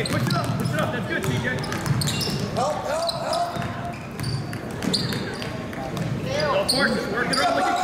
Okay, push it up, push it up. That's good, TJ. Help, help, help. Don't force it. Work it up. like you